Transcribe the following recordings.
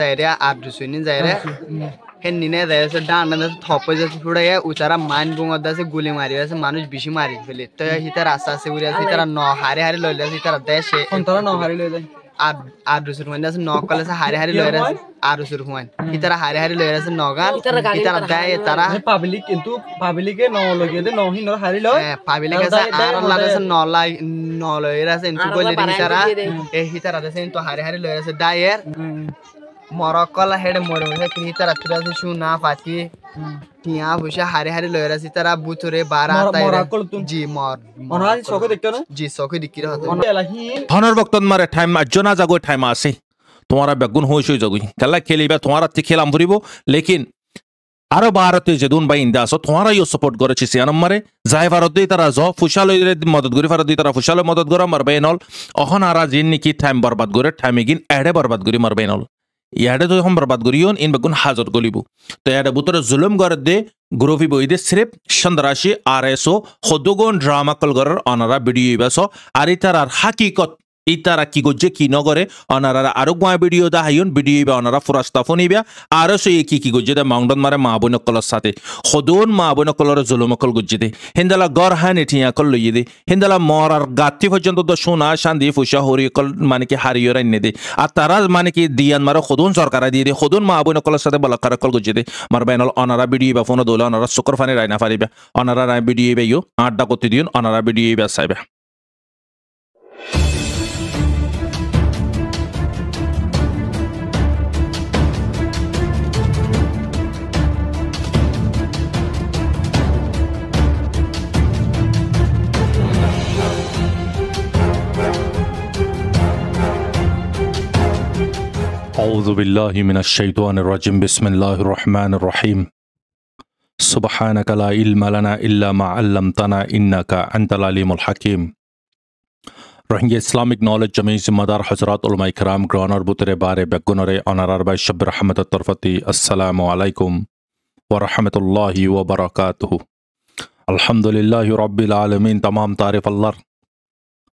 zaire abdusuni zaire হেন্নিনে যাইছে ডান ডান থপে যাচ্ছে ফুড়ে উচারা mine বুঙত আছে গুলি মারি আছে মানুষ বেশি মারি ফেলে তো হিতার আস্তে আস্তে উড়ে আছে তারা ন হারে হারে লইলে আছে তারা দেশে সন্তানা ন হারি লৈ যায় আর আর দুসুর হুয়ান আছে ন কলে আছে হারে হারে লইরে আছে আর দুসুর হুয়ান হিতারা হারে হারে লইরে আছে নগান হিতারা দেয় তারা পাব্লিক কিন্তু পাব্লিকে ন লগে দে ন হি ন হারি লয় পাবিলে গেছে আর আল্লাহ আছে নলাই ন লইরে আছে ইনটু কইলে দিন তারা এ হিতারা আছে তো হারে হারে লইরে আছে দায়ের মরকল হেড মরে তিনি তারা তুরা সুনা ফাতি টিয়া ভুষা হারে হারে লইরা সি তারা বুতরে বারা তাই জি মর অনাজ দেখতে না জি ধনৰ বক্তত মাৰে ঠাইম জনা জাগৈ ঠাইম আছে তোমারা বেগুন হৈ হৈ যাগৈ খেলা খেলিবা তোমারা তি খেলাম ফুরিব লেকিন আরও ভারতে যেদুন বা ইন্দা আছো তোমারা ইও সাপোর্ট করেছে সিয়ানম মারে যাই ভারত দিয়ে তারা জ ফুসাল মদত করি ভারত দিয়ে তারা ফুসালে মদত করা মারবে নল অহন আরা জিন নিকি টাইম বরবাদ করে টাইম এগিন এডে বরবাদ করি মারবে নল ইয়াৰে যদি সম বৰবাদ কৰি অন ইন বেগুণ হাজত গলিব। তো ইয়াৰে বুটৰে জুলুম গড় দে গ্ৰভি বৈ দে চিৰেপ চন্দ্ৰাশী আৰ এছ অ সদুগুণ ড্ৰামাকল গড়ৰ অনাৰা ভিডিঅ' ইবাছ আৰু তাৰ হাকিকত ভিডিও ইবা অনারা ফুরাস্তা ফোন ইবা। আরও সে কি কি গজ্জে দে মাউন্ডন মারে মা বইন কলর সাথে। সদুন মা বইন কলর জুলুম কল গজ্জে দে হিন্দালা গর হান এঠিয়া কল লইয়ে দে হিন্দালা মর আর গাতি পর্যন্ত তো সোনা শান্তি ফুসা হরি কল মানে কি হারিয়ে রান্নে দে। আর তারা মানে কি দিয়ান মারে সদুন সরকার দিয়ে দে। সদুন মা বইন কলর সাথে বলাকার কল গজ্জে দে মার বাইনল অনারা ভিডিও ইবা ফোন দোলা, অনারা শুকর ফানি রাইনা ফারিবা অনারা রাই ভিডিও ইবা ইউ, আড্ডা করতে দিন অনারা ভিডিও ইবা সাইবা। أعوذ بالله من الشيطان الرجيم بسم الله الرحمن الرحيم سبحانك لا علم لنا إلا ما علمتنا إنك أنت العليم الحكيم রোহিঙ্গা ইসলামিক নলেজ জমি জিম্মাদার হজরত উলমা ইকরাম গ্রহণর বুতরে বারে বেগুনরে অনারার বাই শব্বির আহমেদ তরফতি আসসালামু আলাইকুম ওরহমতুল্লাহি ওবরাকাতুহু আলহামদুলিল্লাহ রব্বিল আলমিন তমাম তারিফ আল্লাহর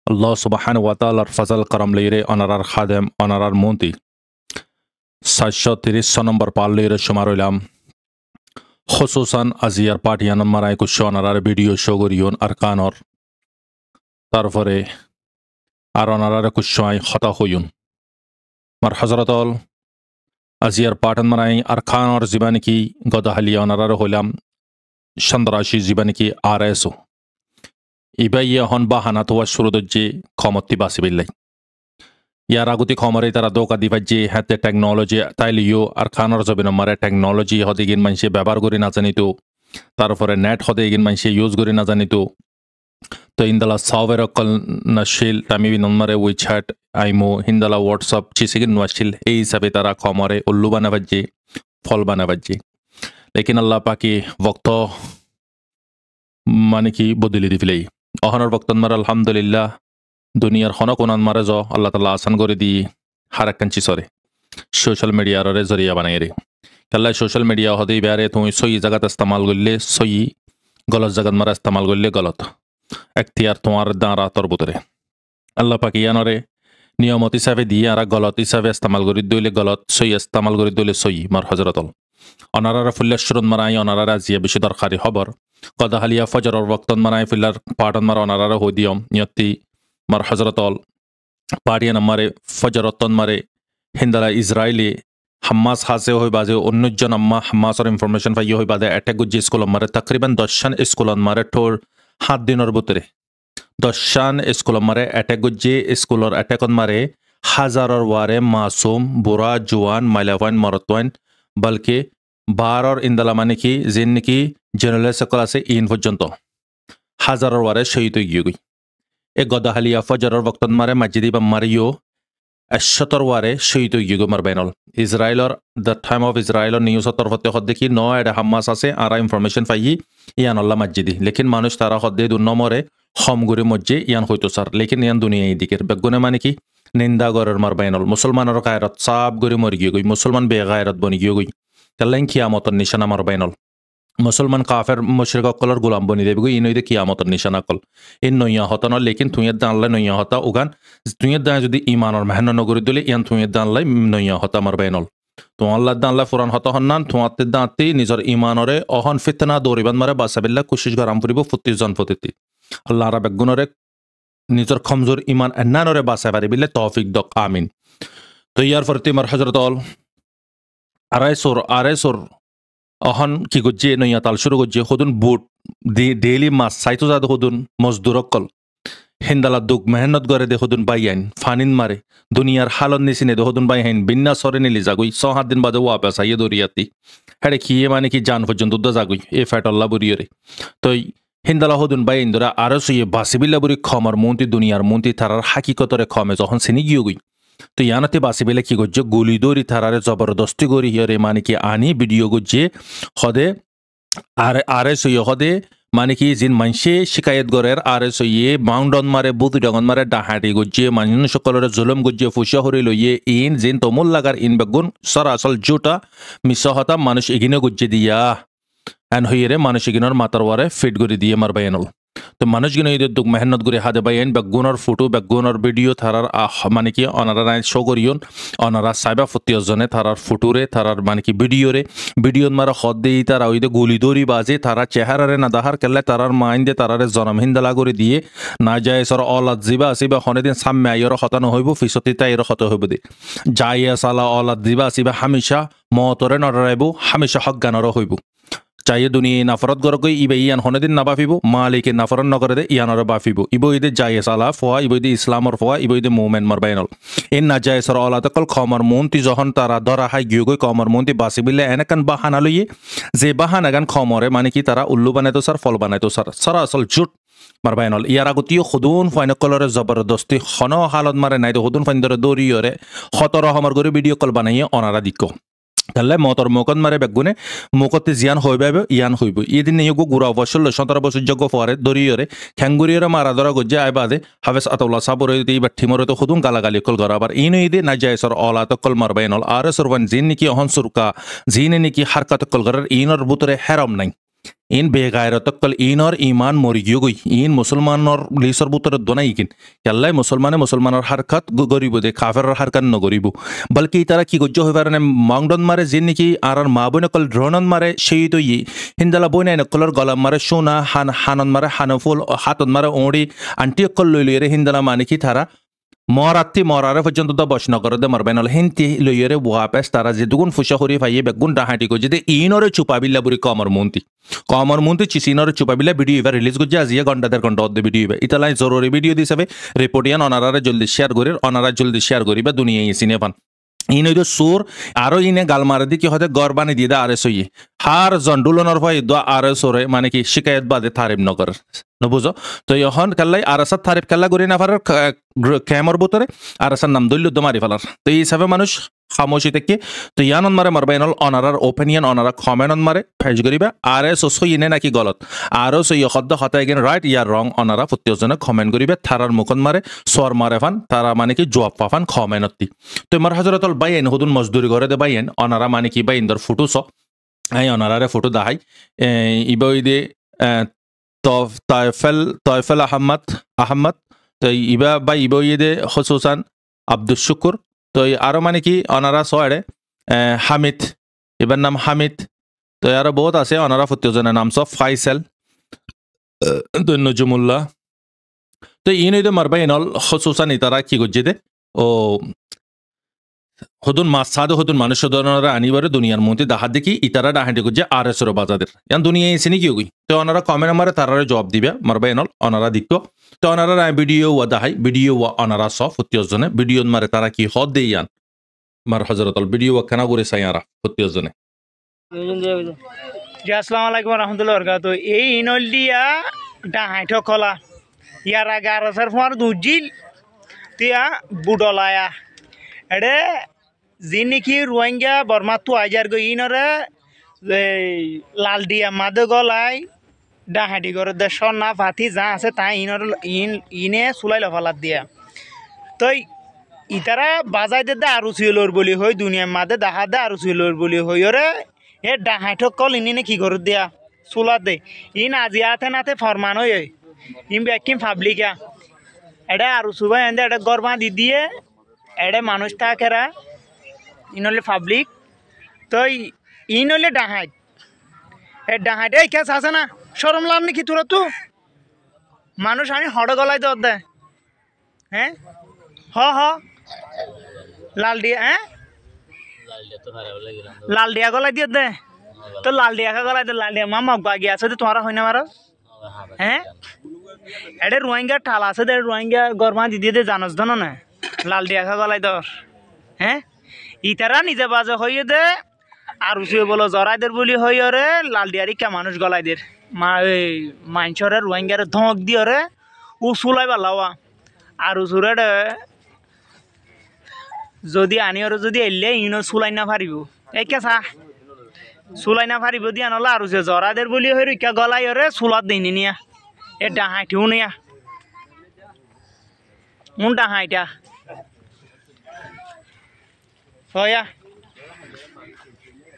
আল্লাহ সুবাহান ওয়াতালার ফজল করম লইরে অনারার খাদেম অনারার মন্ত্রী সাতশো তিরিশ নম্বর পাল্লির সুমারইলাম খসুসান আজিয়ার পাঠিয়ান মারাই কুশন আর ভিডিও শো করিয়ন আর কানর। তারপরে আর অনারারে কুশাই হতা হইন মার হজরতল আজিয়ার পাঠন মারাই আর খানর জীবানিকি গদাহালিয়া অনারার হইলাম। চন্দ্রাশি জীবানিকি আর এসো। ইবাই হন বাহানা তোয়া শুরু দজ্জে ক্ষমতি বাসিবিল্লাই। ইয়ার আগতি খমরে তারা দোকা দিবা যে হাতে টেকনোলজি তাইলিও আর খানোর জবিন মারে টেকনোলজি হতে গিন মানুষে ব্যবহার করে না জানিত তারপরে নেট হতে গিন মানুষে ইউজ করে না জানিত তো ইন্দালা সফটওয়্যার অকল নাশিল তামি নম্বরে উইচ্যাট আইমো হিন্দালা হোয়াটসঅ্যাপ চিসিগিন নাশিল এই হিসাবে তারা খমরে উল্লু বানাবাজ্জে ফল বানাবাজ্জে লেকিন আল্লাহ পাকি বক্ত মানে কি বদলি দি ফেলেই অহনের বক্তন মার আলহামদুলিল্লাহ দুনিয়ার হন কোনান মারে জ আল্লাহ তালা আসান করে দি হারাক্কাঞ্চি সরে। সোশ্যাল মিডিয়ার জরিয়া বানাই রে। কাল্লা সোশ্যাল মিডিয়া হতেই বেড়ে তুমি সই জায়গাত ইস্তেমাল করলে সই, গলত জায়গাত মারা ইস্তেমাল করলে গলত। এখতিয়ার তোমার দাঁড়া তোর বুতরে আল্লাহ পাকি ইয়ানরে নিয়মত হিসাবে দিয়ে আর গলত হিসাবে ইস্তেমাল করি দইলে গলত, সই ইস্তেমাল করি দইলে সই, মার হজরতল অনারারা ফুল্লেশ্বরত মারাই, অনারারা আজিয়া বেশি দরকারি খবর। কদাহালিয়া ফজরের বক্তন মারাই, ফুল্লার পাটন মারা অনারারা হই দিয়ম নিয়তি মার হজরতল পাড়িয়ান আমারে ফজরতন মারে হিন্দালা ইসরায়েলি হাম্মাস হাসে হই বাজে, অন্যজন আম্মা হাম্মাসর ইনফরমেশন পাই হই বাদে অ্যাটাক গুজি স্কুল মারে তকরিবান দশান স্কুল মারে ঠোর সাত দিনের ভিতরে। দশান স্কুল মারে অ্যাটাক গুজি স্কুলর অ্যাটাকত মারে হাজারর ওয়ারে মাসুম, বুড়া, জোয়ান মাইলাওয়ান মরতওয়ান বলকে বারর ইন্দালা মানে কি যেন নাকি, জেনারেল সকল আছে, ইন পর্যন্ত। হাজারর ওয়ারে শহীদ গিয়ে এই গদাহালি আফা জ্বৰৰ ভক্তন বা মাজিদি বাম্মাৰীও এশ্বতৰৱাৰে শ্বহীদ ইগুমাৰ বেনল ইজৰাইলৰ দ্য টাইম অফ ইজৰাইলৰ নিউজ তৰফতে দেখি ন এটা হামাস আছে আৰা ইনফৰ্মেশ্যন পাইহি ইয়ান অল্লা মাজিদি। লেখিন মানুহ তাৰা সদ্দে দুনমৰে হমগুৰি মজ্জি ইয়ান হৈতো ছাৰ লেকিন ইয়ান দুনিয়াই দিকেৰ বেগুনে মানে কি? নিন্দা গৰৰ মাৰ বেনল মুছলমানৰ কায়ৰত চাব গুৰি মৰি গৈ গৈ মুছলমান বেগায়ৰত বনি গৈ গৈ তেলেংখিয়া মতৰ নিচানা মাৰ বেনল মুসলমান কাফের মুশরিক অকলর গোলাম বনি দেবে ইনইদে কিয়ামতর নিশানা কল ইন নইয়া হতা ন লেকিন তুইয়ের দানলাই নইয়া হতা উগান। তুইয়ের দান যদি ইমানর মেহনত নগরি দিলে, ইয়ান তুইয়ের দানলাই নইয়া হতা আমার বেনল। তোমার দান আল্লাহ ফুরান হত হন্নান তোমাতে দাঁতি নিজের ইমানরে অহন ফিতনা দৌৰিবান মাৰে বাচাবিল্লা কোশিশ গৰাম ফুৰিব ফুটি জন ফুটি আল্লাহ রা বেগুনরে নিজের কমজোর ইমান এন্নানরে বাঁচাই পারি বিলে তৌফিক দক, আমিন। তো ইয়ার ফরতি মার হজরত অল আড়াই সোর আড়াই সোর অহন কি গজ্জে নইয়া তাল শুরু গজ্জে হদুন বুট ডেইলি মাছ সাইতো যাদ হদুন মজদুর অকল। হিন্দালা দুঃখ মেহনত করে দে হদুন বাই আইন, ফানিন মারে দুনিয়ার হালত নিচিনে দে হদুন বাই আইন, বিন্না সরে নিলি যাগুই ছ সাত দিন বাজে ওয়া পেশা ইয়ে দরিয়াতি হেড়ে খিয়ে মানে কি জান পর্যন্ত উদ্দা যাগুই এ ফ্যাটল্লা বুড়িয়রে তো হিন্দালা হদুন বাই ইন্দরা আরও সুয়ে বাসিবিল্লা বুড়ি খমর মন্ত্রী দুনিয়ার মন্ত্রী তারার হাকিকতরে খমে যখন সিনি গিয়ে গই তো ইয়ানতে বাসিবিলে কি গজ্জে গুলি দৌড়ি তারারে জবরদস্তি করি হিয়রে মানে কি আনি, ভিডিও গজ্জে হদে আরে আরে সই হদে মানে কি জিন মানসে শিকায়ত গরের আরে সইয়ে মাউন্ডন মারে বুতি ডগন মারে ডাহাটি গজ্জে মানুষ সকলরে জুলুম গজ্জে ফুসা হরি লইয়ে ইন, জিন তমুল লাগার ইন বেগুন, সরাসল জুটা মিসহতা মানুষ এগিনে গজ্জে দিয়া। এন হইরে মানুষ এগিনর মাতার ওয়ারে ফিট করে দিয়ে মার বাইনল তো মানুষ গিনে ঈদের দুঃখ মেহনত করে হাতে বাইন বেগুনের ফটো বেগুনের ভিডিও থারার মানে কি অনারা নাই শো করিয়ন অনারা সাইবা ফতিয়াজনে থারার ফটোরে থারার মানে কি ভিডিওরে ভিডিওত মারা হদ দেই তারা ওই গুলি দৌড়ি বাজে তারা চেহারারে না দাহার কেলে তারার মাইন দে তারারে জনমহীন দালা করে দিয়ে না যায় সর অলাদ জিবা আসিবা হনেদিন সাম্যে আইয়র হতানো হইব ফিসতি তাইর হত হইব দে। যাই সালা অলাদ জিবা আসিবা হামেশা মতরে নডরাইব হামেশা হক গানর হইব। চাইয়ে দুনিয়ে নাফরত গরকৈ ইবে ইয়ান হনেদিন নাবাফিব মালিকে নাফরত নকরে দে ইয়ানর বাফিব। ইবো ইদে যাইয়ে সালা ফোয়া ইবো ইদে ইসলামর ফোয়া ইবো ইদে মুমেন মার বাইনল। ইন না যায় সর অলাত কল খমর মন্তি যখন তারা ধরা হাই গিয়ে গই কমর মন্তি বাসিবিলে এনেকান বাহানা লইয়ে যে বাহানা গান খমরে মানে কি তারা উল্লু বানাইতো সার ফল বানাইতো সার সরাসল জুট মার বাইনল। ইয়ার আগতীয় সদুন ফাইন কলরে জবরদস্তি খন হালত মারে নাই তো সদুন ফাইন ধরে দৌড়িয়রে সতর সমর করে ভিডিও কল বানাইয়ে অনারা দিক তাহলে মতর মুখত মারে বেগুনে মুখতে জিয়ান হইব ইয়ান হইব ইদিন ইগো গুড়া বছর সতেরো বছর যোগ্য ফরে দরিয়রে খ্যাঙ্গুরিয়রে মারা ধরা গজ্জে আইবাদে হাফেজ আতউল্লাহ সাবর ইবা ঠিমরে তো খুদুন গালাগালি কল আবার ইনো না যায় সর অলা তকল মারবাইন অল আর সরবান জিন নিকি অহন সুরকা জিন নিকি হারকা তকল গরার ইনর বুতরে হেরম নাই। ইন বেগায়রতকল ইনর ইমান মরি গই ইন মুসলমানর লিসর বুতরে দোনাই কিন কেল্লাই মুসলমানে মুসলমানের হারকাত গরিব দে কাফের হারকাত নগরিব বলকি তারা কি গজ্জ হই পারে মংডন মারে নাকি আর মা বই নকল ড্রোনন মারে সেই তো ই হিন্দালা বই নাই নকলর গলাম মারে সোনা হান হানন মারে হানফুল হাতন মারে ওড়ি আন্টি অকল লই লইরে হিন্দালা মানে কি তারা পর্যন্ত তো বস নগরে দে মারবে নলে হিন্তি লইরে পেস তারা যে দুগুণ ফুসা করি ফাইয়ে বেগুন ডাহাটি গো যদি ইনরে চুপাবিল্লা বুড়ি কমর মন্তি। কমর মন্তি চিসিনরে বিলা ভিডিও এবার রিলিজ করছে আজিয়ে ঘণ্টা দেড় ঘণ্টা অর্ধে ভিডিও এবার ইতালাই জরুরি ভিডিও দিছে রিপোর্টিয়ান অনারারে জলদি শেয়ার করি অনারা জলদি শেয়ার করিবা দুনিয়া ইসিনে পান ইন হইতো চোর আরও ইনে গাল মারে দি, কি হতে গড় বানি দিয়ে দে আরে সইয়ে। হার জন্ডুলনের ভয় দ আরে সরে মানে কি শিকায়ত বাদে তারিফ নকর নবুঝো তো এখন কাল্লাই আরাসার তারিফ কাল্লা করি না পারার ক্যামর বুতরে আরাসার নাম দৈল্য মারি ফেলার। তো এই হিসাবে মানুষ খামোশি থেকে তো ইয়ানন মারে মারবাইনল অনারার ওপিনিয়ন অনারা খমেনন মারে ফেজ করিবা আরে সসো ইনে নাকি গলত আরও সই শব্দ হতাই গেন রাইট ইয়ার রং অনারা প্রত্যেকজনে খমেন করিবে থারার মুখন মারে সর মারে ফান তারা মানে কি জবাব পাফান খমেনতি তো মার হাজরতল বাইন হুদুন মজদুরি করে দে বাইন অনারা মানে কি বাইন দর ফুটু স আই অনারারে ফটো দাহাই ইবইদে তয়ফেল তয়ফেল আহমদ আহমদ তো ইবা বা ইবইদে হসুসান আব্দুল শুকুর তো আরও মানে কি? অনারা ছয়রে হামিদ। এবার নাম হামিদ। তো আরও বহুত আছে, অনারা প্রত্যেকজনের নাম। সব ফাইসেল। তো নজমুল্লাহ। তো ইন হইতে মারবা ইনল হসুসান ইতারা কি করছে দে? ও, হদুন মাছ সাদে হদুন মানুষ ধরনের আনিবারে দুনিয়ার মধ্যে দাহাত দেখি ইতারা ডাহান্ডি করছে আর এসর বাজাদের। ইয়ান দুনিয়া এসে নি কি তো ওনারা কমেন্ট মারে তারারে জবাব দিবে। মারবা এনল ওনারা দিক ভিডিও মারে তারা কি হদ দেই ইয়ান। মার হজরতল ভিডিও ওয়া কেনা করে সাইয়ারা প্রত্যেকজনে জি আসসালামু আলাইকুম রহমতুল্লাহ বরকাত এই ইনলিয়া ডাহাইঠ কলা। ইয়ার আগে সার ফোয়ার দুজিল তিয়া বুডলায়া এডে যি রোহিঙ্গা বর্মা তো আইজার গই ইনরে লাল দিয়া মাদে গলাই ডাহাটি করে দেশ না ফাতি যা আছে তাই ইনর ইন ইনে চুলাই লফালাত দিয়া। তই ইতারা বাজাই দে আরু চুইলর বলি হই দুনিয়ার মাদে দেখা দে আরু চুইলর বলি হই ওরে এ ডাহাইঠক কল ইনি কি করে দিয়া? চুলা দে। ইন আজি আতে নাতে ফরমান হই ইন ব্যাকিম ফাবলিকা এটা আরু সুবাই এন্দে এটা গরমা দি দিয়ে, এডে মানুষ থাকেরা ইনলে পাবলিক তই ইন হইলে ডাহাইট এ ডাহাইট এই কেস আছে না? সরম লাভ নাকি তোরা তো? মানুষ আমি হড় গলায় দর দেয়। হ্যাঁ? হ হ। লাল দিয়া হ্যাঁ? লাল দিয়া গলায় দিয়ে দে। তো লাল খা গলায় দে, লাল দিয়া মামা বাগি আছে তো তোমারা হয় না মারো হ্যাঁ? এটা রোহিঙ্গা ঠাল আছে দে, রোহিঙ্গা গরমা দিদি দে, জানস ধন না লাল খা গলায় দর। হ্যাঁ? ইতারা নিজে বাজে হইয়ে দে। আর উসুয়ে বলো, জরাইদের বলি হই রে লাল দিয়ারি কে মানুষ গলাই দের মা, এই মাইনসরে রোহিঙ্গার ধমক দিয়ে রে ও চুলাই পালাওয়া আর উসুরে যদি আনি ওরে যদি এলে ইনো চুলাই না পারিব এই কেঁচা চুলাই না পারিব দিয়া নলা আর যে জরাদের বলি হই রিকা গলাই ওরে চুলাত দিনি নিয়া। এ ডাহাইটিও নিয়া। কোন ডাহাইটা হয়া।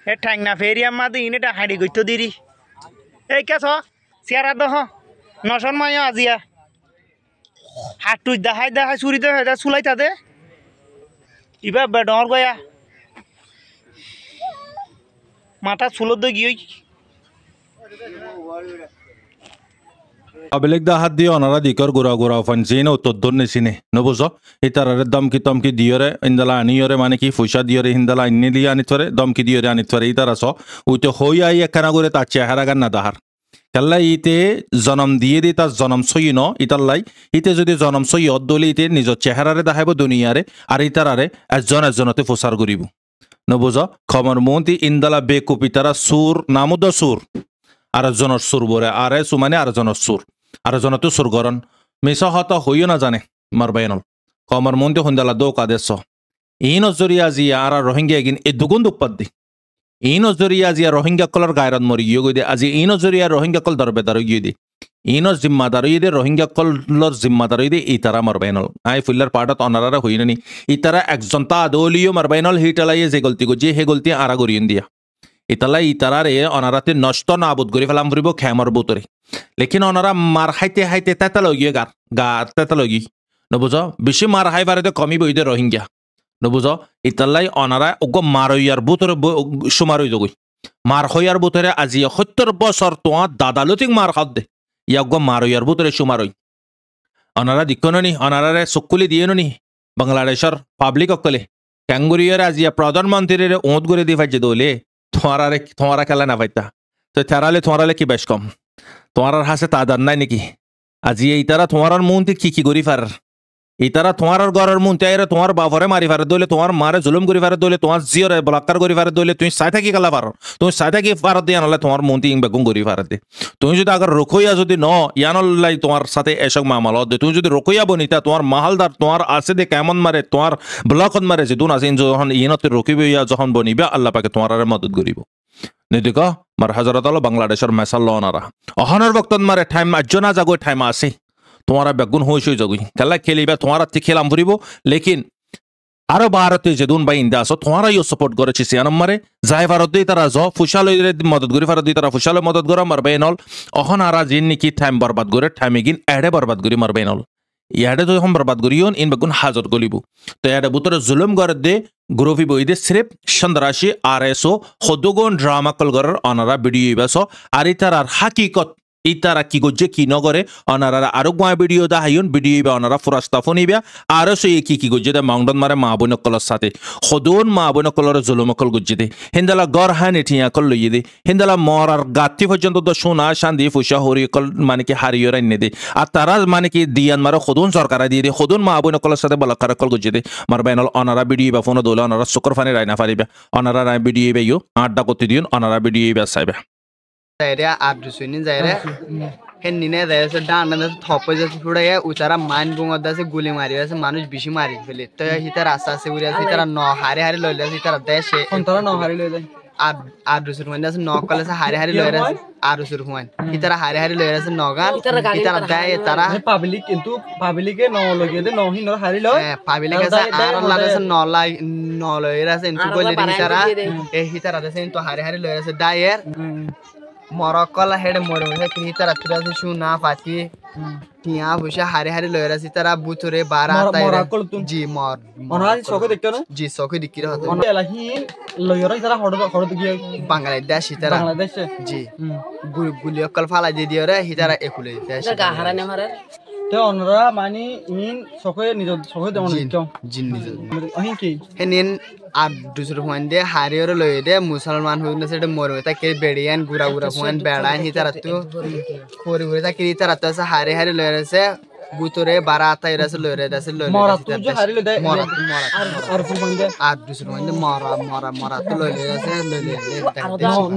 এ ঠ্যাং না ফেরি আমা দিন এটা হাঁড়ি গইতো দিরি এই কে ছ? চেয়ারা দহ নশন মাইও আজিয়া হাটু দেখাই দেখাই চুরি দে চুলাই তাদে ইবা বেডর গয়া মাথা চুলত দিয়ে গিয়ে আবেলেক দা হাত দিয়ে অনারা দিকর গুড়া গুড়া ফান জিনে উত্তর নিচিনে। নবুজ ইতারারে দমকি তমকি দিয়রে ইন্দালা আনিয়রে মানে কি পয়সা দিয়রে হিন্দালা আনি দিয়ে আনি থরে দমকি দিয়রে আনি থরে ইতারা স উইতে হই আই একখানা করে তার চেহারা গান না দাহার কাল্লা ইতে জনম দিয়ে দি তার জনম সই ন, ইতাল্লাই, ইতে যদি জনম সই অদ্দলি ইতে নিজৰ চেহারারে দেখাইব দুনিয়ারে আর ইতারারে এজন এজনতে প্রচার করিব নবুজ খমর মন্ত্রী ইন্দালা বেকুপি তারা সুর নামুদ সুর আৰজনৰ চুৰ বৰে আৰে চু মানে আৰজনৰ চুৰ। আৰজনতো চুৰ গৰণ। মিছহঁত হৈয়ো নাজানে মাৰ বায়নল। কমৰ মন্দিৰ সোনদালা দৌ কাদে চ। ই নজৰীয়া যি আৰ ৰোহিংগীয়া গিন এই দুগুণ দুপাত দি। ই নজৰীয়া যিয়া ৰোহিংগীসকলৰ গায়ৰত মৰি গিয়ে গৈ দিয়ে আজি ই নজৰীয়া ৰোহিংগীসকল দৰবে দাৰ গিয়ে দি। ইন জিম্মা দাৰুই দে ৰোহিংগীসকলৰ জিম্মা দাৰুই দে ইতাৰা মাৰবাইনল আই ফুল্লাৰ পাৰ্টত অনাৰাৰে হৈ নানি। ইতাৰা একজন তা দৌলিও মাৰবাইনল সি টেলাইয়ে যে গলতি গজিয়ে সেই গলতি আৰা গৰিয়ন দিয়া। ইতালাই ইতারারে অনারাতে নষ্ট না আবুদ করি ফেলাম ফুরিব খেমর বুতরে লেকিন অনারা মার খাইতে খাইতে তেতা লগিয়ে গার গা তেতা লগি। নবুজ বেশি মার খাই পারে কমিব ইদে রোহিঙ্গা নবুজ, ইতালাই অনারা অগ মার ইয়ার বুতরে সুমার হই যগই মার হইয়ার বুতরে আজি সত্তর বছর তোয়া দাদালতিক মার খাদ দে। ইয়াগ মার ইয়ার বুতরে সুমার হই অনারা দিকননি অনারারে চকুলি দিয়ে নি বাংলাদেশর পাবলিক অকলে ক্যাঙ্গুরিয়ার আজিয়া প্রধানমন্ত্রীর ওঁত করে দি ফাইছে দোলে তোমারারে তোমারা খেলা না পাইতা তো তেরালে তোমারালে কি বেশ কম তোমার হাসে তাদার নাই নাকি আজি এই তারা তোমার মনতে কি কি করি ফার এই তারা তোমার ঘরের মনতে আইরে তোমার বাপরে মারি ফারে দলে তোমার মারে জুলুম করি ফারে দলে তোমার জিয়রে বলাৎকার করি ফারে দলে তুমি চাই থাকি খেলা পারো। তুমি চাই থাকি ফারত দিয়ে আনলে তোমার মনতে ইং বেগুন করি ফারে দে। তুমি যদি আগর রকইয়া যদি ন ইয়ানল্লাই তোমার সাথে এসব মামাল দে। তুমি যদি রকইয়া বনিতা তোমার মাহালদার তোমার আছে দে কেমন মারে তোমার ব্লকত যে দুন আছে যখন রকিব ইয়া যখন বনিবে আল্লাহ পাকে তোমার মদত করিব নিদিক মার হাজারত আলো বাংলাদেশের মেসাল লনারা অহনের বক্তন মারে টাইম আজ্জনা জাগৈ টাইম আছে। তোমারা বেগুন হইস হই যাগই খেলা খেলিবা তোমার খেলাম ফুরিব লেকিন আরও ভারতে যে দুন বাই ইন্দা আছো তোমারা ইও সাপোর্ট করেছি সিয়ানম মারে যাই ভারত দিয়ে তারা জ ফুসাল মদত করি ভারত দিয়ে তারা ফুসালে মদত করা মারবে নল অহন আরা জিন নাকি টাইম বরবাদ করে টাইম এগিন এডে বরবাদ করি মারবে নল ইয়াডে তো এখন বরবাদ করিয়ন ইন বেগুন হাজত গলিব তো ইয়াডে বুতরে জুলুম করে দে গ্রোভি বইদে সিরেপ চন্দ্রাশি আর এস ও সদুগুণ ড্রামা কলগরের অনারা ভিডিও ইবাস আর আর হাকিকত ইতারা কি গজ্জে কি নগরে? অনারা আরও গোয়া ভিডিও দা হাইন ভিডিও ইবা অনারা ফুরাস্তা ফোন ইবা। আরও সে কি কি গজ্জে দে, মাউন্ডন মারে মা বইন কলর সাথে। সদুন মা বইন কলর জুলুম কল গজ্জে দে। হিন্দালা গর হান এঠিয়া কল লইয়ে দে। হিন্দালা মর আর গাতি পর্যন্ত তো সোনা শান্তি ফুসা হরি কল মানে কি হারিয়ে রাইনে দে। আর তারা মানে কি দিয়ান মারে সদুন সরকার দিয়ে দে। সদুন মা বইন কলর সাথে বলাকার কল গজ্জে দে। মার বাইনল অনারা ভিডিও ইবা ফোন দোলা অনারা চকর ফানি রাইনা ফারিবা অনারা রাই ভিডিও ইবা ইউ আড্ডা করতে দিন অনারা ভিডিও ইবা চাইবা। जायऱ्या आबजुसुनी जायऱ्या हे निने जायऱ्या डान थोप जैसे थोड़ा है उचारा मान गुंगा दसे गोली मारी वैसे मानुष बिशी मारी फले। तो ही तरह रास्ता से उरिया ही तरह नौ हारे हारे लॉयल ही तरह देश है। कौन तरह नौ हारे लॉयल आप आप दूसरे मन जैसे नौ कल से हारे हारे लॉयल आप दूसरे मन ही तरह हारे हारे लॉयल से नौगान ही तरह दया ये तरह पब्लिक किंतु पब्लिक के नौ लोग ये नौ ही नौ हारे लॉय पब्लिक ऐसा आर लॉयल से नौ लाई नौ लॉयल से इनको गोली ही तरह ही तरह जैसे इनको हारे हारे लॉयल से दायर মরকল হেড মরে মরে কিনি তারা তুরা সে শু না ফাতি টিয়া বসে হারে হারে লয়ের আছে তারা বুতরে বারা মর- তাই মরাকল তুন। জি মর অনারা চোখে দেখতো না জি সকে দিকির হতে অন এলাহি লয়রা যারা হড় হড় গিয়ে বাঙালি দেশি তারা বাংলাদেশে জি গুলি অকল ফালা দি দিও রে হিতারা একুলে দেশি গা হারানে মারে তে অনরা মানে ইন চোখে নিজ দেওয়া জিন দেখছো জিন নিজে অহিন কি হেনিন আর দুসর ফুয়ান দে হারিয়র লয়ে দে মুসলমান হুন সেটা মরবে তা কে বেড়িয়ান গুরা গুরা ফুয়ান বেড়ান হিতারা তো করে করে তা কিরি তারা তো হারে হারে লয়ে আছে বুতরে বারা আতা এরাছে লয়ে রে দাসে লয়ে মরা তু যে হারিলে দেয়। মরা তু মরা। আর ফুল বন্ধে আর দুসর দে মরা মরা মরা তো লয়ে আছে লয়ে লে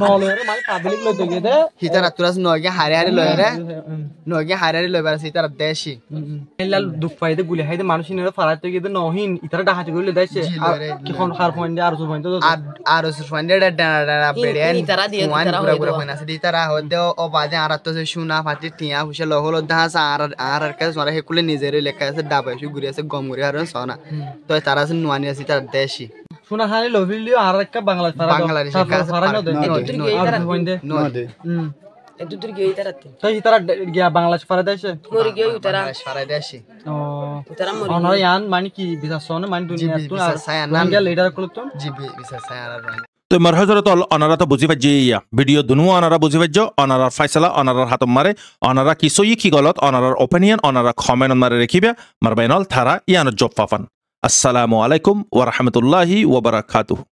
ন লয়রা মানে পাবলিক লয় গিয়ে দে। হিতারা তুরাস নগে হারে হারে লয়ে রে। নগে হারে হারে লয়ে বেড়াছে হিতারা দেশি। লাল দুঃখ পাইতে গুলি হাইতে মানুষ নিয়ে ফারাতে গিয়ে দে নহিন ইতারা ডাহাতে গিয়ে দেয়ছে জি, আর কি কোন হার পয়েন্ট আর ফুল পয়েন্ট আর আর দুসর ফুয়ান দে ডানা ডানা বেড়িয়ান ইনি তারা দিয়ে ফুয়ান তারা গুরা হয়ে গুরা দেওয়া। ফুয়ান আছে। হিতারা হতে ও বাদে আর তো সে শুনা ফাটি টিয়া হুসে লহল দাস আর আর আর সরা হেকুলে নিজের লেখা আছে ডাবাই ঘুরে আছে গম ঘুরে আর সনা তো তারা আছে নুয়ানি আছে তার দেশি। শোনা হানি লভিলিও আর একটা ফারা বাংলাদেশ গিয়ে তারা তারা গিয়া ফারা মরে গিয়ে তারা দেশি ও তারা মরে অনরা ইয়ান মানে কি বিশ্বাস না মানে দুনিয়া তো আর লিডার আর তো মার হজরত অনারা তো বুঝি পাইছে ইয়া ভিডিও দুনু অনারা বুঝি পাইছ অনারার ফাইসলা অনারার হাত মারে অনারা কি সই কি গলত অনারার ওপিনিয়ন অনারা কমেন্ট মারে রেখিবে মার বাইনল ইয়ান জব ফাফান আসসালামু আলাইকুম ওয়া বারাকাতুহু